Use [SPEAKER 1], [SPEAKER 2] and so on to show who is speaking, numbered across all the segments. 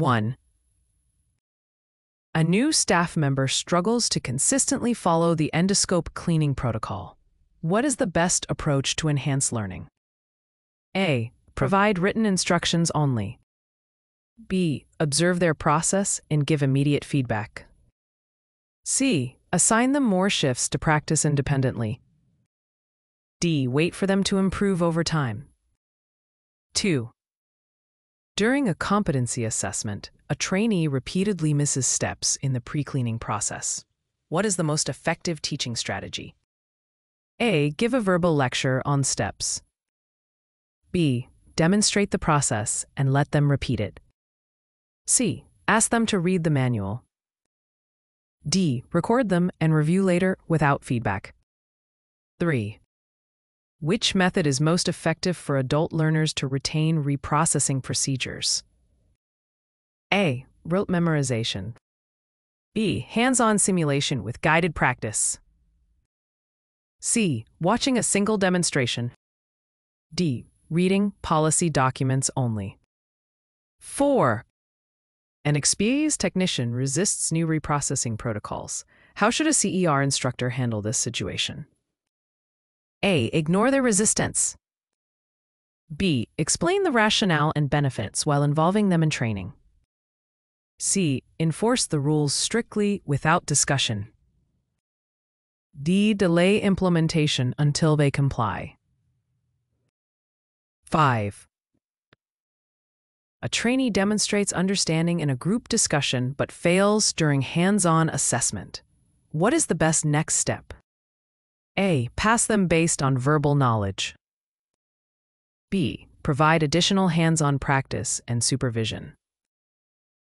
[SPEAKER 1] 1. A new staff member struggles to consistently follow the endoscope cleaning protocol. What is the best approach to enhance learning? A. Provide written instructions only. B. Observe their process and give immediate feedback. C. Assign them more shifts to practice independently. D. Wait for them to improve over time. 2. During a competency assessment, a trainee repeatedly misses steps in the pre cleaning process. What is the most effective teaching strategy? A. Give a verbal lecture on steps. B. Demonstrate the process and let them repeat it. C. Ask them to read the manual. D. Record them and review later without feedback. 3. Which method is most effective for adult learners to retain reprocessing procedures? A. Rote memorization. B. Hands on simulation with guided practice. C. Watching a single demonstration. D. Reading policy documents only. 4. An experienced technician resists new reprocessing protocols. How should a CER instructor handle this situation? A. Ignore their resistance. B. Explain the rationale and benefits while involving them in training. C. Enforce the rules strictly without discussion. D. Delay implementation until they comply. 5. A trainee demonstrates understanding in a group discussion but fails during hands on assessment. What is the best next step? A. Pass them based on verbal knowledge. B. Provide additional hands on practice and supervision.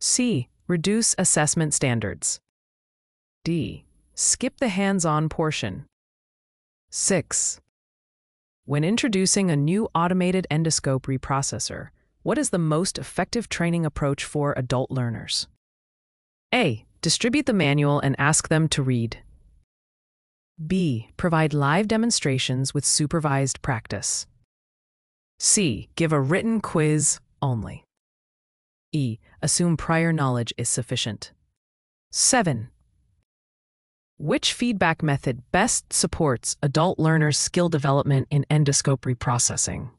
[SPEAKER 1] C. Reduce assessment standards. D. Skip the hands on portion. 6. When introducing a new automated endoscope reprocessor, what is the most effective training approach for adult learners? A. Distribute the manual and ask them to read. B. Provide live demonstrations with supervised practice. C. Give a written quiz only. E. Assume prior knowledge is sufficient. 7. Which feedback method best supports adult learners' skill development in endoscope reprocessing?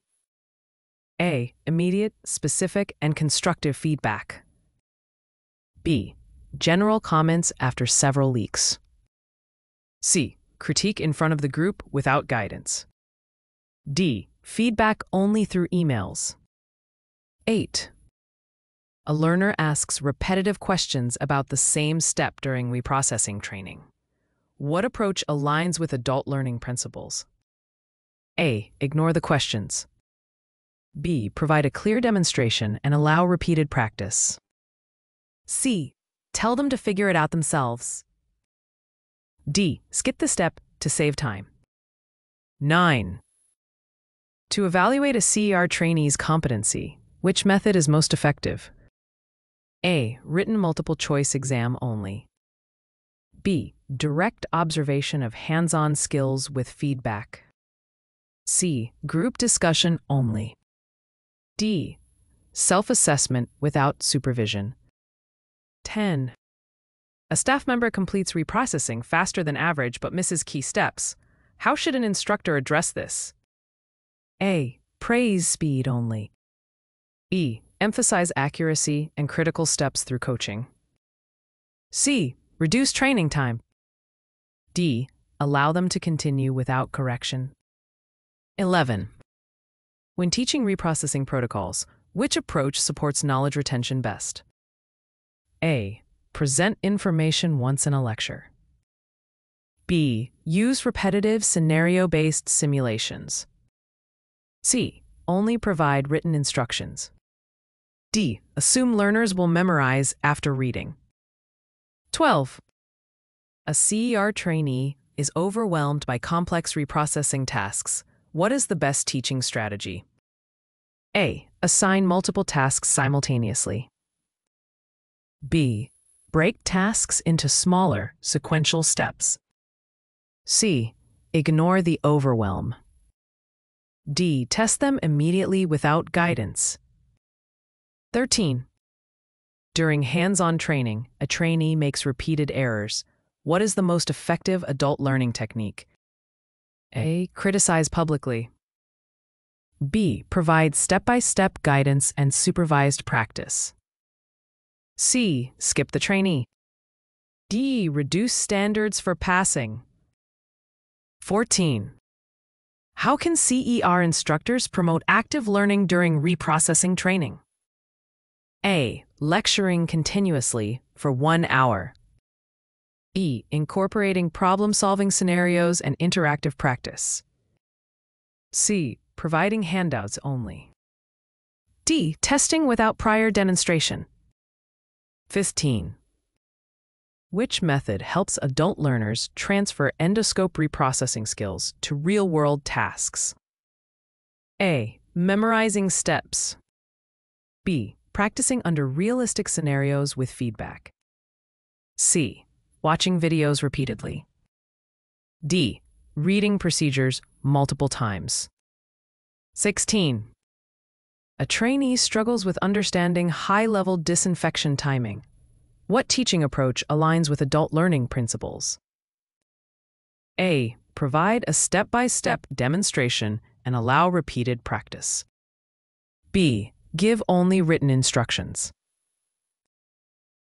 [SPEAKER 1] A. Immediate, specific, and constructive feedback. B. General comments after several leaks. C. Critique in front of the group without guidance. D. Feedback only through emails. 8. A learner asks repetitive questions about the same step during reprocessing training. What approach aligns with adult learning principles? A. Ignore the questions. B. Provide a clear demonstration and allow repeated practice. C. Tell them to figure it out themselves. D. Skip the step to save time. 9. To evaluate a CER trainee's competency, which method is most effective? A. Written multiple choice exam only. B. Direct observation of hands on skills with feedback. C. Group discussion only. D. Self assessment without supervision. 10. A staff member completes reprocessing faster than average but misses key steps. How should an instructor address this? A. Praise speed only. B. Emphasize accuracy and critical steps through coaching. C. Reduce training time. D. Allow them to continue without correction. 11. When teaching reprocessing protocols, which approach supports knowledge retention best? A. Present information once in a lecture. B. Use repetitive scenario based simulations. C. Only provide written instructions. D. Assume learners will memorize after reading. 12. A CER trainee is overwhelmed by complex reprocessing tasks. What is the best teaching strategy? A. Assign multiple tasks simultaneously. B. Break tasks into smaller, sequential steps. C. Ignore the overwhelm. D. Test them immediately without guidance. 13. During hands-on training, a trainee makes repeated errors. What is the most effective adult learning technique? A. Criticize publicly. B. Provide step-by-step guidance and supervised practice. C. Skip the trainee. D. Reduce standards for passing. 14. How can CER instructors promote active learning during reprocessing training? A. Lecturing continuously for one hour. E. Incorporating problem solving scenarios and interactive practice. C. Providing handouts only. D. Testing without prior demonstration. 15. Which method helps adult learners transfer endoscope reprocessing skills to real world tasks? A. Memorizing steps. B. Practicing under realistic scenarios with feedback. C. Watching videos repeatedly. D. Reading procedures multiple times. 16. A trainee struggles with understanding high level disinfection timing. What teaching approach aligns with adult learning principles? A. Provide a step by step demonstration and allow repeated practice. B. Give only written instructions.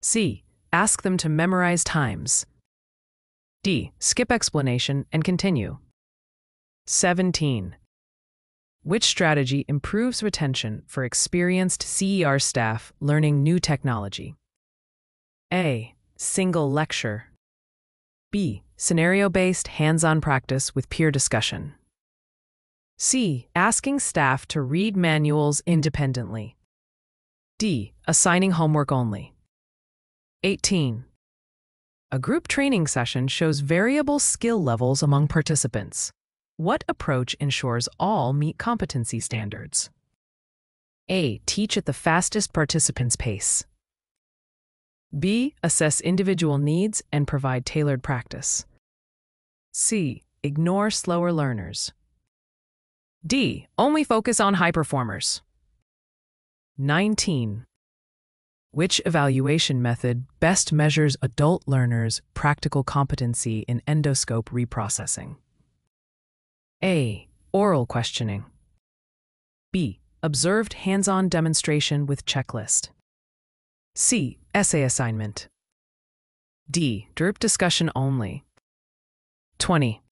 [SPEAKER 1] C. Ask them to memorize times. D. Skip explanation and continue. 17. Which strategy improves retention for experienced CER staff learning new technology? A. Single lecture. B. Scenario based hands on practice with peer discussion. C. Asking staff to read manuals independently. D. Assigning homework only. 18. A group training session shows variable skill levels among participants. What approach ensures all meet competency standards? A. Teach at the fastest participant's pace. B. Assess individual needs and provide tailored practice. C. Ignore slower learners. D. Only focus on high performers. 19. Which evaluation method best measures adult learners' practical competency in endoscope reprocessing? A. Oral questioning. B. Observed hands on demonstration with checklist. C. Essay assignment. D. Group discussion only. 20.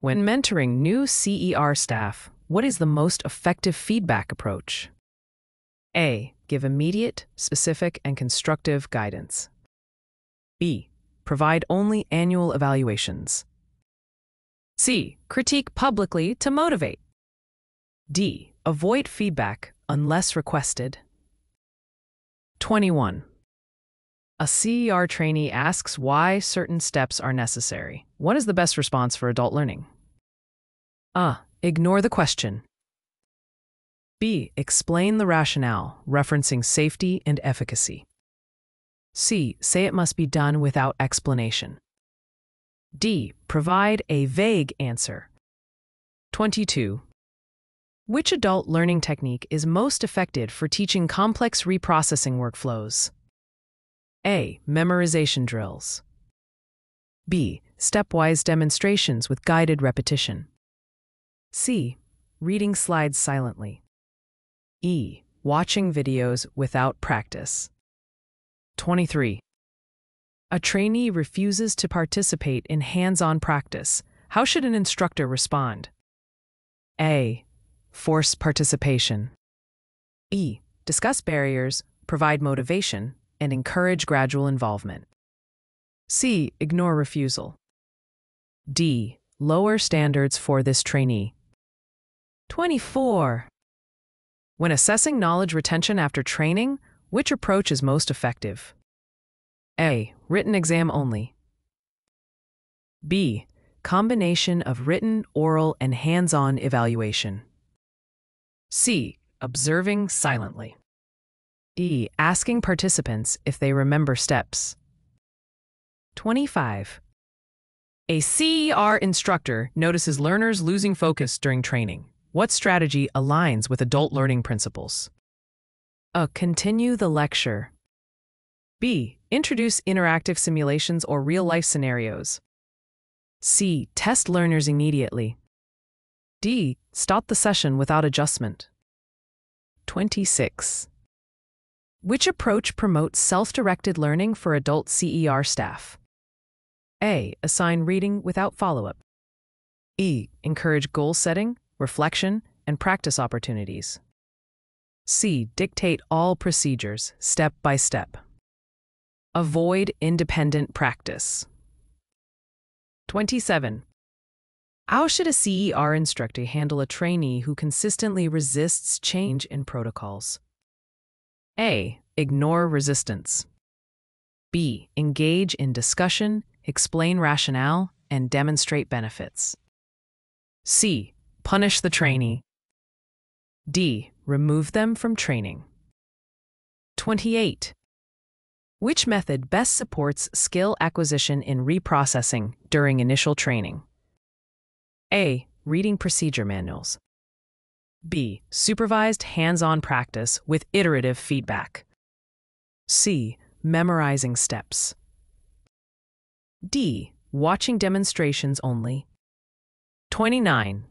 [SPEAKER 1] When mentoring new CER staff, what is the most effective feedback approach? A. Give immediate, specific, and constructive guidance. B. Provide only annual evaluations. C. Critique publicly to motivate. D. Avoid feedback unless requested. 21. A CER trainee asks why certain steps are necessary. What is the best response for adult learning? A. Ignore the question. B. Explain the rationale, referencing safety and efficacy. C. Say it must be done without explanation. D. Provide a vague answer. 22. Which adult learning technique is most effective for teaching complex reprocessing workflows? A. Memorization drills. B. Stepwise demonstrations with guided repetition. C. Reading slides silently. E. Watching videos without practice. 23. A trainee refuses to participate in hands on practice. How should an instructor respond? A. Force participation. E. Discuss barriers, provide motivation, and encourage gradual involvement. C. Ignore refusal. D. Lower standards for this trainee. 24. When assessing knowledge retention after training, which approach is most effective? A. Written exam only. B. Combination of written, oral, and hands on evaluation. C. Observing silently. D. Asking participants if they remember steps. 25. A CER instructor notices learners losing focus during training. What strategy aligns with adult learning principles? A. Continue the lecture. B. Introduce interactive simulations or real life scenarios. C. Test learners immediately. D. Stop the session without adjustment. 26. Which approach promotes self directed learning for adult CER staff? A. Assign reading without follow up. E. Encourage goal setting, reflection, and practice opportunities. C. Dictate all procedures, step by step. Avoid independent practice. 27. How should a CER instructor handle a trainee who consistently resists change in protocols? A. Ignore resistance. B. Engage in discussion, explain rationale, and demonstrate benefits. C. Punish the trainee. D. Remove them from training. 28. Which method best supports skill acquisition in reprocessing during initial training? A. Reading procedure manuals. B. Supervised hands on practice with iterative feedback. C. Memorizing steps. D. Watching demonstrations only. 29.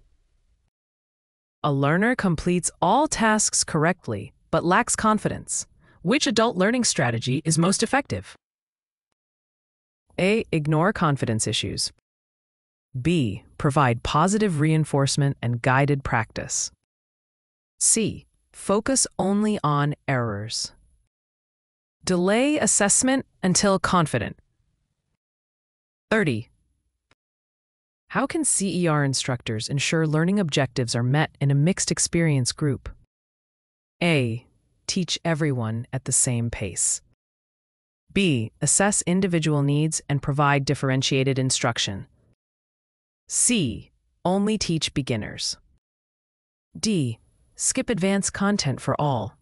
[SPEAKER 1] A learner completes all tasks correctly but lacks confidence. Which adult learning strategy is most effective? A. Ignore confidence issues. B. Provide positive reinforcement and guided practice. C. Focus only on errors. Delay assessment until confident. 30. How can CER instructors ensure learning objectives are met in a mixed experience group? A teach everyone at the same pace. B. Assess individual needs and provide differentiated instruction. C. Only teach beginners. D. Skip advanced content for all.